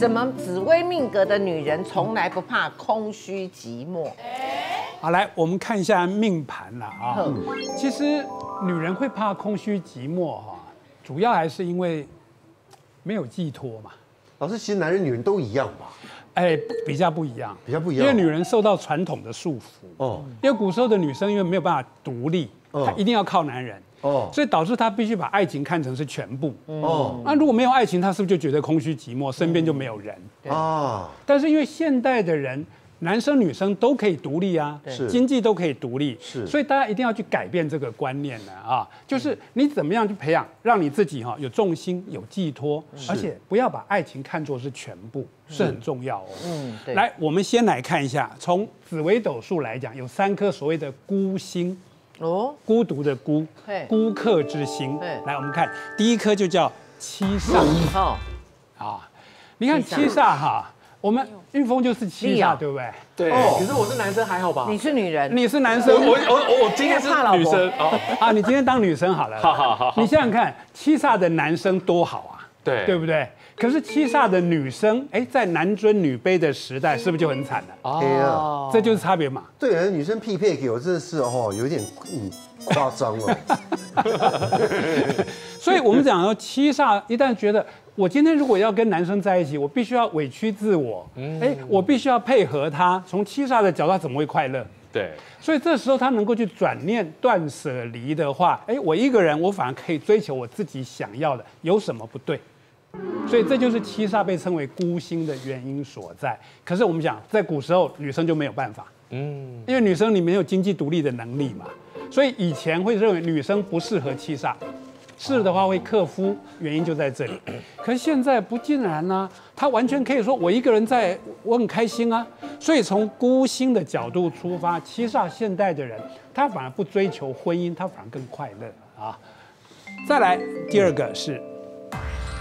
什么紫微命格的女人从来不怕空虚寂寞？好，来我们看一下命盘了啊。其实女人会怕空虚寂寞哈，主要还是因为没有寄托嘛。老师，其实男人女人都一样吧？哎，比较不一样，比较不一样。因为女人受到传统的束缚哦，因为古时候的女生因为没有办法独立，她一定要靠男人。哦，所以导致他必须把爱情看成是全部。哦，那如果没有爱情，他是不是就觉得空虚寂寞，身边就没有人？啊，但是因为现代的人，男生女生都可以独立啊，经济都可以独立，是，所以大家一定要去改变这个观念呢啊，就是你怎么样去培养，让你自己哈有重心、有寄托，而且不要把爱情看作是全部，是很重要哦。嗯，对。来，我们先来看一下，从紫微斗数来讲，有三颗所谓的孤星。哦，孤独的孤，孤客之心。来，我们看第一颗就叫七煞。好，啊，你看七煞哈，我们玉峰就是七煞，对不对？对。可是我是男生，还好吧？你是女人，你是男生。我我我今天是女生。啊，你今天当女生好了。好好好。你想想看，七煞的男生多好啊，对，对不对？可是七煞的女生，哎，在男尊女卑的时代，是不是就很惨了？哦，这就是差别嘛。对，女生匹配给我真的是哦，有点嗯夸张了。所以我们讲说，七煞一旦觉得我今天如果要跟男生在一起，我必须要委屈自我，哎，我必须要配合他。从七煞的角度，他怎么会快乐？对。所以这时候他能够去转念断舍离的话，哎，我一个人我反而可以追求我自己想要的，有什么不对？所以这就是七煞被称为孤星的原因所在。可是我们讲，在古时候女生就没有办法，嗯，因为女生你没有经济独立的能力嘛，所以以前会认为女生不适合七煞，是的话会克夫，原因就在这里。可是现在不尽然呢，她完全可以说我一个人在，我很开心啊。所以从孤星的角度出发，七煞现代的人他反而不追求婚姻，他反而更快乐啊。再来第二个是。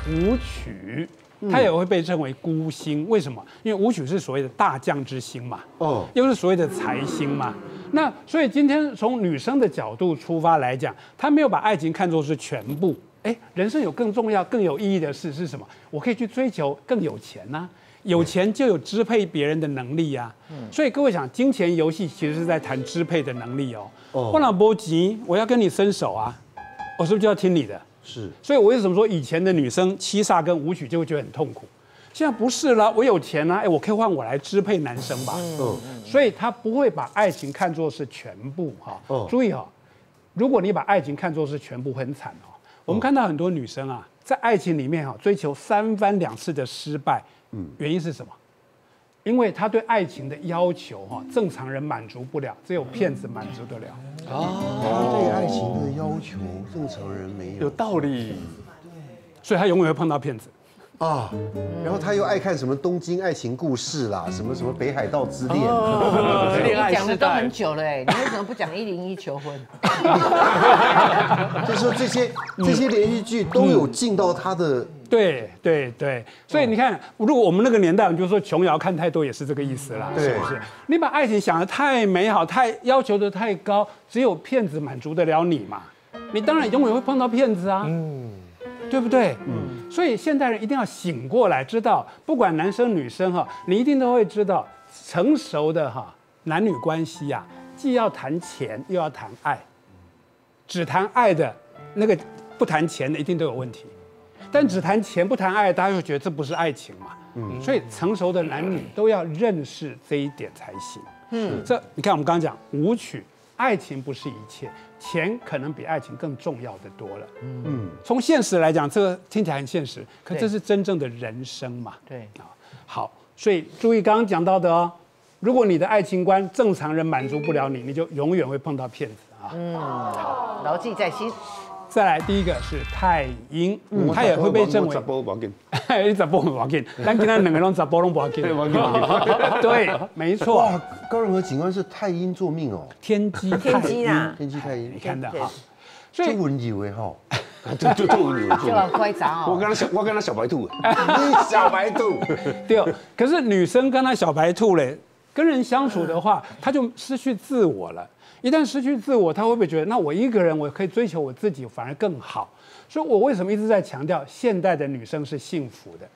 武曲，它也会被称为孤星，为什么？因为武曲是所谓的大将之星嘛，哦，又是所谓的财星嘛。那所以今天从女生的角度出发来讲，她没有把爱情看作是全部。哎，人生有更重要、更有意义的事是什么？我可以去追求更有钱呐，有钱就有支配别人的能力呀。所以各位想，金钱游戏其实是在谈支配的能力哦。哦，换了波吉，我要跟你分手啊，我是不是就要听你的？是，所以我为什么说以前的女生七煞跟舞曲就会觉得很痛苦？现在不是了，我有钱啊，哎，我可以换我来支配男生吧。嗯，所以他不会把爱情看作是全部哈。哦，注意哈，如果你把爱情看作是全部，很惨哦。我们看到很多女生啊，在爱情里面哈，追求三番两次的失败，嗯，原因是什么？因为他对爱情的要求哈，正常人满足不了，只有骗子满足得了。啊，他对爱情的要求，正常人没有。有道理。所以他永远会碰到骗子。啊，然后他又爱看什么《东京爱情故事》啦，什么什么《北海道之恋》。讲的都很久了哎，你为什么不讲《一零一求婚》？就是说这些这些连续剧都有进到他的。对对对，所以你看，如果我们那个年代，就是说琼瑶看太多也是这个意思啦，是不是？你把爱情想的太美好，太要求的太高，只有骗子满足得了你嘛？你当然永远会碰到骗子啊，嗯，对不对？嗯，所以现代人一定要醒过来，知道不管男生女生哈，你一定都会知道，成熟的哈男女关系呀，既要谈钱又要谈爱，只谈爱的那个不谈钱的一定都有问题。但只谈钱不谈爱，大家会觉得这不是爱情嘛？嗯，所以成熟的男女都要认识这一点才行。嗯，这你看我们刚刚讲舞曲，爱情不是一切，钱可能比爱情更重要的多了。嗯，从现实来讲，这个听起来很现实，可这是真正的人生嘛？对啊，好，所以注意刚刚讲到的哦，如果你的爱情观正常人满足不了你，你就永远会碰到骗子啊。嗯，好，牢记在心。再来，第一个是太阴，他也会被称为。你十波很要紧，但今天两个人十波拢不要紧。对，没错。哇，高仁和警官是太阴作命哦。天机天机啊，天机太阴，你看的哈？所以文以为哈，就就就文以为。就乖张哦。我跟他小，我跟他小白兔。小白兔。对，可是女生跟他小白兔嘞，跟人相处的话，他就失去自我了。一旦失去自我，他会不会觉得，那我一个人我可以追求我自己，反而更好？所以我为什么一直在强调，现代的女生是幸福的，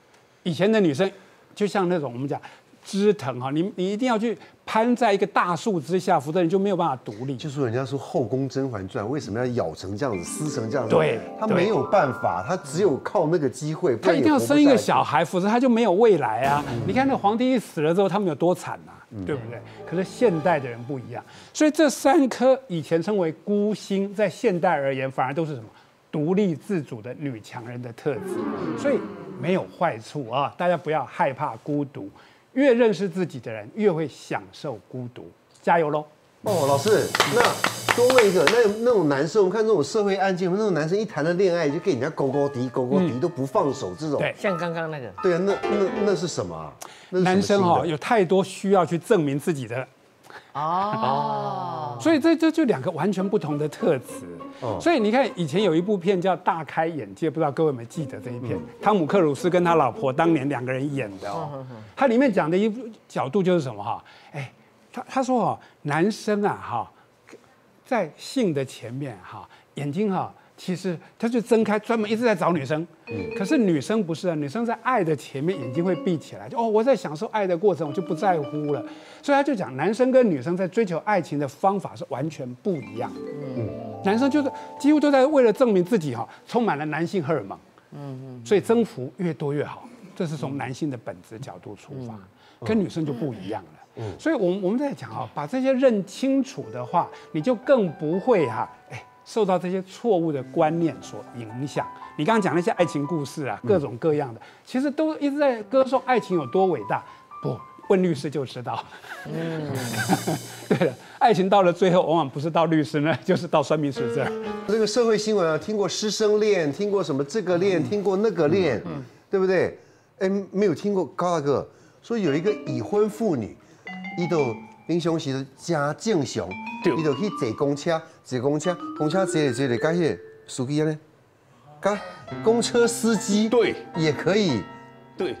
以前的女生就像那种我们讲枝藤哈，你你一定要去攀在一个大树之下，否则你就没有办法独立。就是人家说《后宫甄嬛传》为什么要咬成这样子、撕成这样子？对对他没有办法，他只有靠那个机会。他一定要生一个小孩，否则他就没有未来啊！你看那皇帝一死了之后，他们有多惨呐、对不对？可是现代的人不一样，所以这三颗以前称为孤星，在现代而言反而都是什么？独立自主的女强人的特质，所以没有坏处啊！大家不要害怕孤独，越认识自己的人，越会享受孤独。加油喽！哦，老师，那多问一个，那那种男生，我们看这种社会案件，那种男生一谈了恋爱就跟人家勾勾敌、勾勾敌都不放手，这种，对像刚刚那个，对啊，那那那是什么啊？那是什么男生哈、心的有太多需要去证明自己的 哦，所以这这就两个完全不同的特质。哦所以你看，以前有一部片叫《大开眼界》，不知道各位有没有记得这一片？汤姆克鲁斯跟他老婆当年两个人演的哦。他里面讲的一角度就是什么哈？哎，他他说哦，男生啊哈，在性的前面哈，眼睛哈。其实他就睁开，专门一直在找女生。可是女生不是啊，女生在爱的前面眼睛会闭起来，就哦，我在享受爱的过程，我就不在乎了。所以他就讲，男生跟女生在追求爱情的方法是完全不一样嗯。男生就是几乎都在为了证明自己哈，充满了男性荷尔蒙。嗯所以征服越多越好，这是从男性的本质角度出发，跟女生就不一样了。所以我们我们在讲哈，把这些认清楚的话，你就更不会哈，哎。受到这些错误的观念所影响。你刚刚讲那些爱情故事啊，各种各样的，其实都一直在歌颂爱情有多伟大。不，问律师就知道。嗯，对了，爱情到了最后，往往不是到律师呢，就是到算命师这儿。这个社会新闻啊，听过师生恋，听过什么这个恋，听过那个恋，对不对？哎，没有听过高大哥说有一个已婚妇女，伊都英雄时的家正雄，伊就去坐公车，坐公车，公车坐着坐着，甲迄个司机呢，甲公车司机对。也可以，对，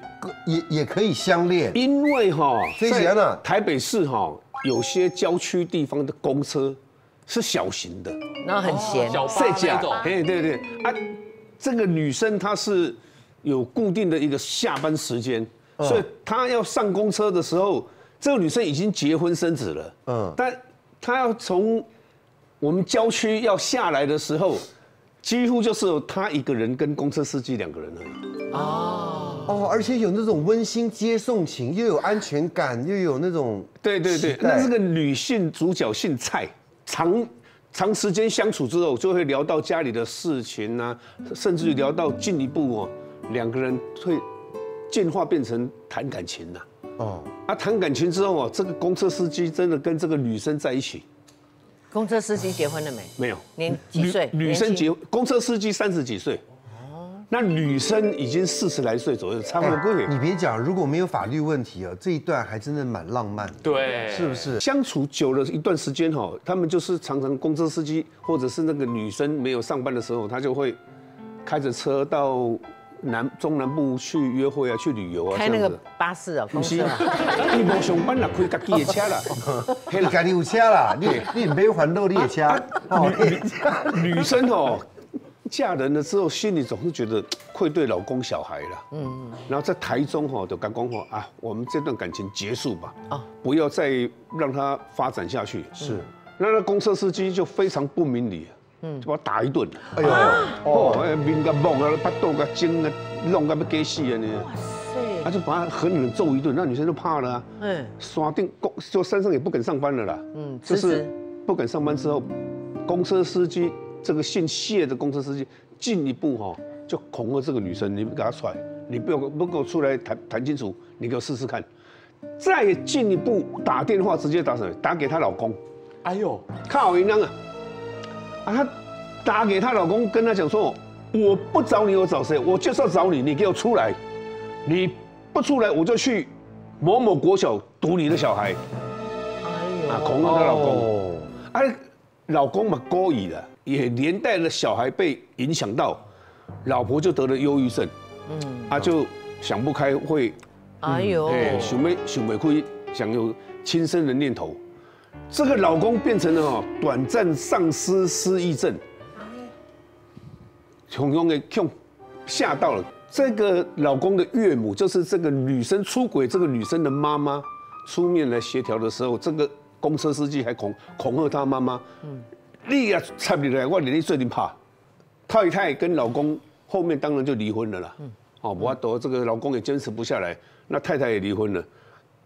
也也可以相恋。因为哈，这是安娜台北市哈，有些郊区地方的公车是小型的，然后很闲，小赛甲巴那种，哎，对对。啊，这个女生她是有固定的一个下班时间，所以她要上公车的时候，这个女生已经结婚生子了，嗯。嗯，但她要从我们郊区要下来的时候，几乎就是她一个人跟公车司机两个人而已。哦，而且有那种温馨接送情，又有安全感，又有那种对对对那这个女性主角姓蔡，长长时间相处之后，就会聊到家里的事情啊，甚至于聊到进一步哦，两个人会进化变成谈感情呐、哦，啊。谈感情之后哦，这个公车司机真的跟这个女生在一起公车司机结婚了没？没有？年几岁？女女生结公车司机三十几岁，那女生已经四十来岁左右，差不多贵。你别讲，如果没有法律问题啊，这一段还真的蛮浪漫的，对，是不是？相处久了一段时间哈，他们就是常常公车司机或者是那个女生没有上班的时候，他就会开着车到南中南部去约会啊，去旅游啊，开那个。巴士啊，公不是你无上班啦，开自己的车啦。嘿你啦，家己有车啦，你你没还到你的车，哦，女生哦，嫁人了之后，心里总是觉得愧对老公小孩了。嗯，然后在台中哈，就刚刚说啊，我们这段感情结束吧，哦啊，不要再让它发展下去。是，那那公车司机就非常不明理，嗯，就把他打一顿。哎呦，哦，面甲摸啊，巴肚甲筋啊，弄到要给死啊呢。他是，就把他狠狠地揍一顿，那女生就怕了啊。嗯，耍定公就山上也不敢上班了啦。嗯就是不敢上班之后，公车司机这个姓谢的公车司机进一步哈、就恐吓这个女生，你不给她甩，你不要不给我出来谈谈清楚，你给我试试看。再进一步打电话直接打什么？打给她老公，哎呦，靠银啊！啊，她打给她老公，跟她讲说，我不找你，我找谁？我就是要找你，你给我出来，你不出来，我就去某某国小堵你的小孩。哎啊，呦，恐吓她老公。哦，啊，老公嘛勾引了，也连带了小孩被影响到，老婆就得了忧郁症，嗯，啊就想不开会，哎呦，哎，想没想没亏，想有轻生的念头，这个老公变成了哦短暂丧失失忆症，同样的恐吓到了这个老公的岳母，就是这个女生出轨这个女生的妈妈，出面来协调的时候，这个公车司机还恐恐吓他妈妈，嗯，你呀插进来，我连你最近怕。太太跟老公后面当然就离婚了啦，嗯，哦，我多这个老公也坚持不下来，那太太也离婚了，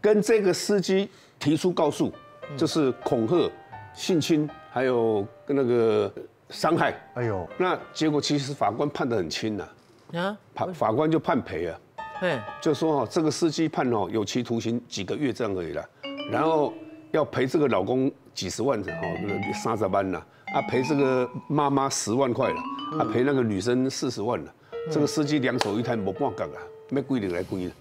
跟这个司机提出告诉，就是恐吓、性侵，还有跟那个伤害，哎呦，那结果其实法官判得很轻呐。啊，法法官就判赔啊，对，就说哦，这个司机判哦有期徒刑几个月这样而已啦，然后要赔这个老公几十万的哦，三十万呐，啊赔这个妈妈十万块了，啊赔那个女生四十万了，这个司机两手一摊没办法啊，没规定来规的，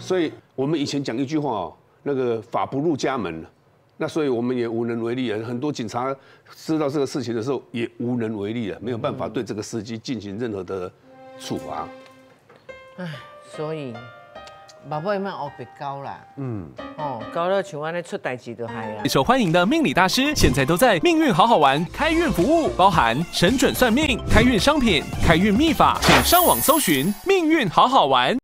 所以我们以前讲一句话哦，那个法不入家门，那所以我们也无能为力啊，很多警察知道这个事情的时候也无能为力了，没有办法对这个司机进行任何的。处罚，唉，所以宝贝们哦别高啦，嗯，哦高了像安尼出代志都害啊。受欢迎的命理大师现在都在命运好好玩开运服务，包含神准算命、开运商品、开运秘法，请上网搜寻命运好好玩。